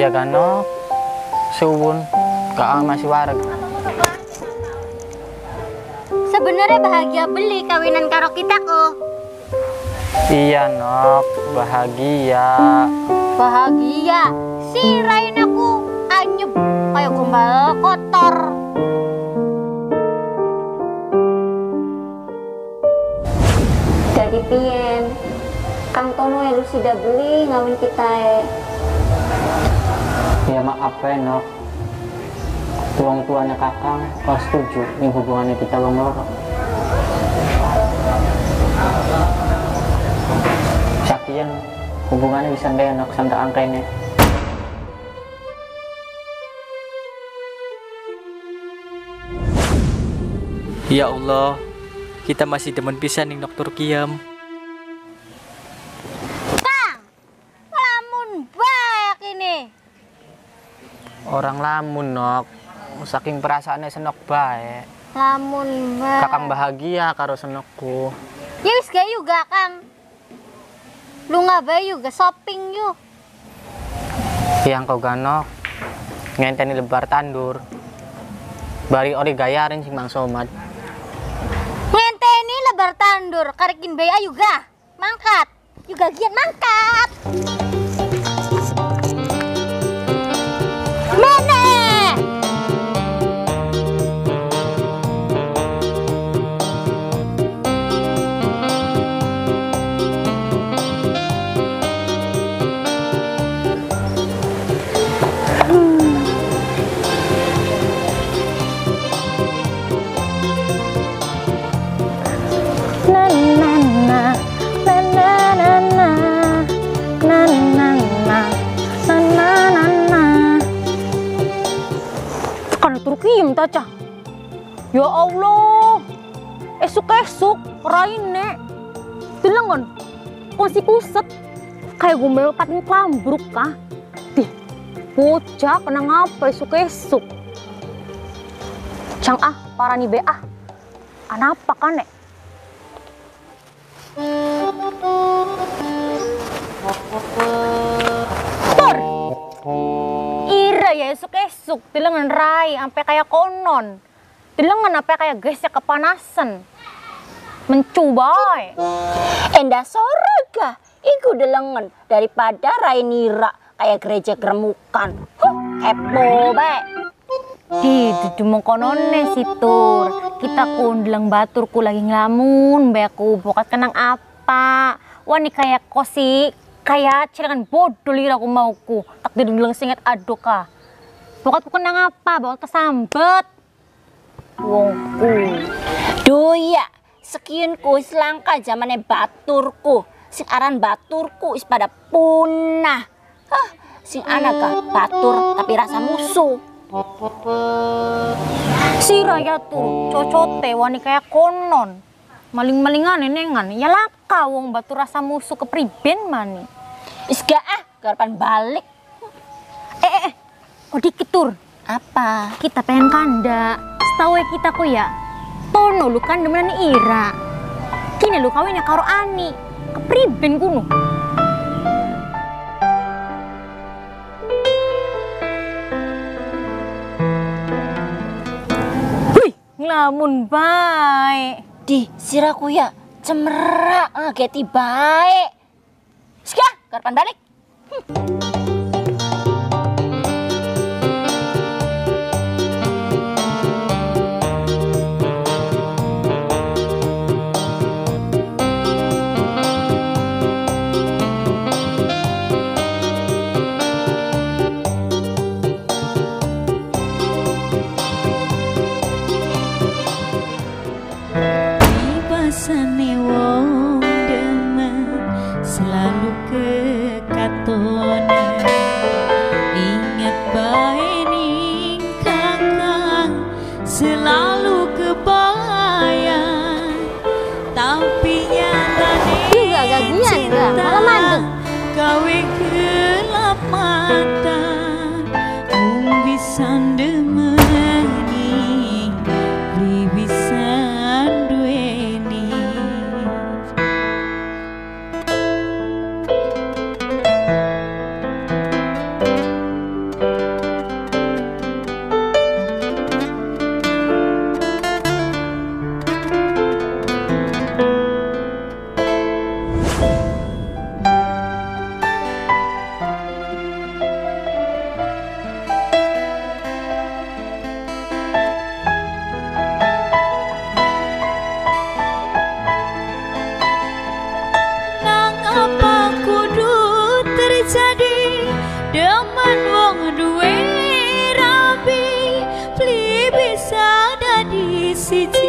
Iya kan, Nok? Suwun, kak masih wareg. sebenarnya bahagia beli kawinan karo kita kok Iya, Nok, bahagia. bahagia sirain aku anyep kayak gombal kotor jadi pien Kang Tono yang sudah beli ngawin kita eh. Ya maaf Nok. Tuang tuanya kakang, kau setuju nih hubungannya kita bang loro. Sakian hubungannya bisa enak sampai angka ini. Ya Allah, kita masih demen pisan ning dokter Kiam. Kang lamun baik ini Orang lamun, Nok. Saking perasaannya senok baik. lamun baik Kakang bahagia karo senokku. ya wis gak juga Kang lu nggak bayi juga shopping yuk Yang kau ganok ngenteni lebar tandur. Bari ori gayarin sing Mang Somad. ngenteni lebar tandur karikin bayi ga mangkat juga giat mangkat turkim taca Ya Allah. Esuk-esuk Raine Tilangan Konsi kuset. Kayak gue melekat nih kelambruk kah? Dih Bocah kena ngapa esuk-esuk? Cang ah Parah nih ah. Anapa kan nek? Tur. Esuk-esuk tilengan rai sampai kayak konon. Tilengan sampai kayak gesek kepanasan. Mencoba. Enda soraga, iku delengen daripada Rainira kayak gereja geremukan. Huh, kepo bae. Di dudu mengkonone si Tur. Kita kundlang baturku lagi ngelamun, beku bokat kenang apa. Wani kayak kosi, kayak cilangan bodoh lira aku mauku. Tak didulang singet aduh kah. Bokat kenang apa, bokat kesambet. Wongku. Doya, sekianku selangka zamane baturku. Sing aran baturku is pada punah. Hah, sing anaka batur tapi rasa musuh. Si Raya tuh cocote wani kayak konon. Maling-malingan nengan, ya laka wong batu rasa musuh kepriben mani. Isga ah, garapan balik. Eh, eh, eh, kok dikit tur. Apa? Kita pengen kanda. Setahu kita ku ya, Tono lu kan demenan Ira. Kini lu kawinnya karo Ani. Kepriben kuno. Wih, ngelamun baik. Di siraku ya cemerak ngageti baik. Isga, garapan balik. Ibasane wong demen selalu kekatone Ingat bae ning kakang selalu kebayang Tapi nyatane Kak. Malah mandek. Gawe see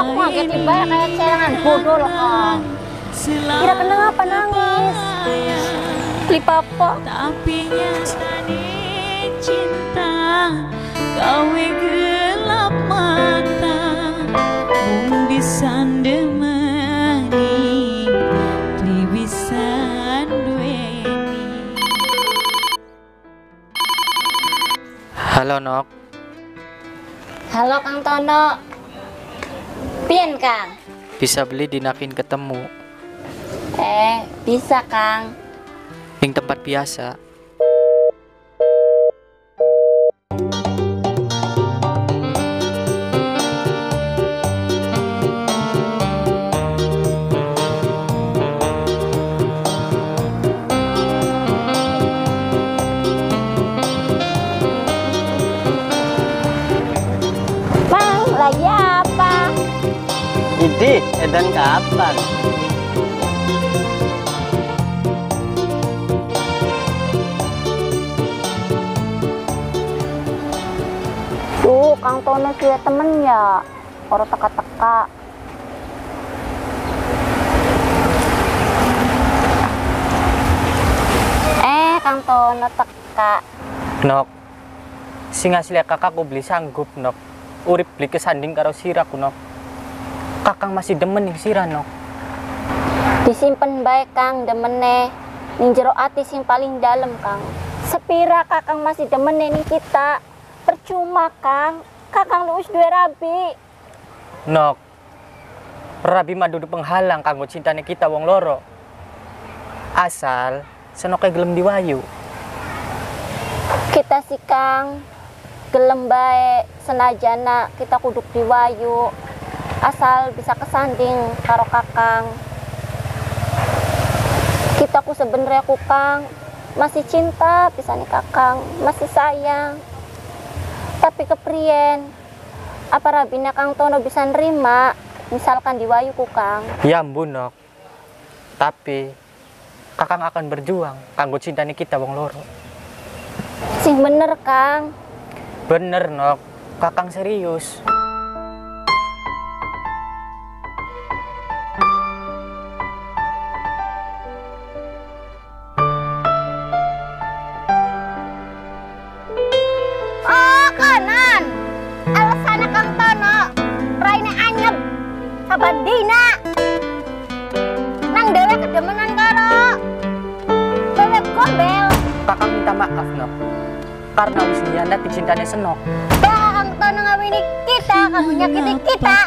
aku kaget baik tiba ya kayak celengan bodoh loh, Kak. Kira kenapa nangis? sayang. Beli papa. Tapi nyatane cinta Gawe gelap mata Mung bisa ndemani Li bisa duweni Halo Nok, Halo Kang Tono. Pian Kang? Bisa beli dinakin ketemu Eh, bisa Kang. Ning tempat biasa Bang, lagi apa? Idi, edan kapan? Tuh, Kang Tono kira temen ya. Orang teka-teka. Eh, Kang Tono teka. Nok, sing asli kakakku beli sanggup Nok. Urip beli kesanding karo siraku Nok. Kakang masih demen ning sirah Nok. Disimpen baik Kang demene. Ning jero ati sing paling dalam Kang. Sepira Kakang masih demene ning kita. Percuma Kang. Kakang lu wis duwe rabi. Nok, Rabi mah dudu penghalang kanggo cintane kita wong loro. Asal senoke gelem diwayu. Kita si Kang gelem bae senajana kita kuduk diwayu. Asal bisa kesanding karo Kakang. Kita ku sebenarnya ku Kang masih cinta pisane Kakang, masih sayang. Tapi keprien apa rabina Kang Tono bisa nerima misalkan diwayu ku Kang. Ya ampun Nok. Tapi kakang akan berjuang kanggo cintane kita wong loro. Sing bener Kang. Bener Nok, kakang serius. Karena wis nyianati cintane senok. Kang Tono ngawini kita, kamu nyakiti kita.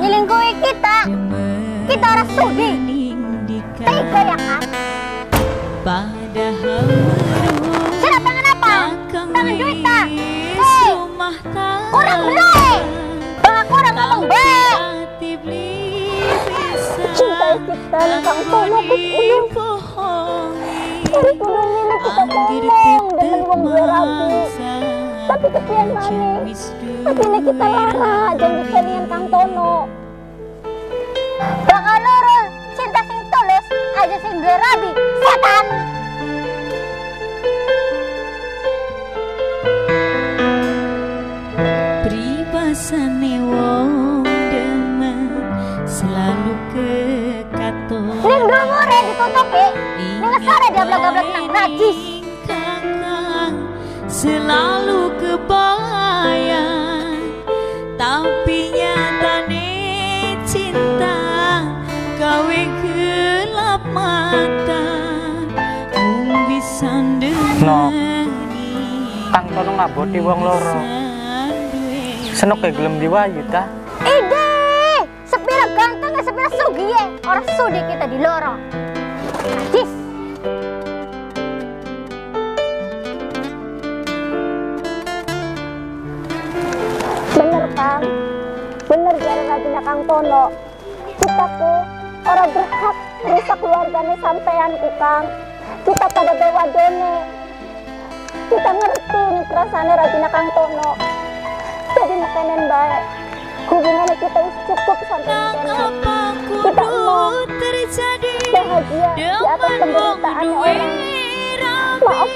Nyelingkuhi kita. Kita harus sudi. Tega ya Kang. Padahal Sudah tangan apa? Tangan duit tak? Hei, Kurang beli. Bang kurang ngomong baik. Cinta kita Tono, Kut Ulim. Dari kudu milu kita wong rapi. Tapi kepian mana? Tapi ini kita lara janji kalian Kang Tono. Bakal loro cinta sing tulus aja sing gue rabi. Setan. Pribasane wong demen selalu kekaton Ning dulu ditutupi. Ning sore gablak-gablak nang najis. Selalu kebayang Tapi nyatane cinta Gawe gelap mata Mung bisa No. Kang Tono ngaboti wong loro. Senok kayak gelem diwayu ta. Ide, sepira ganteng ya sepira sugiye. Orang sudi kita di lorong. Lagi Kang Tono. Kita ku orang berhak rusak keluarganya sampean ku Kang. Kita pada dewa done. Kita ngerti nih perasaannya Rajina Kang Tono. Jadi makanan baik. Hubungan kita cukup sampai. Apa Kita mau bahagia di atas penderitaan orang. Maaf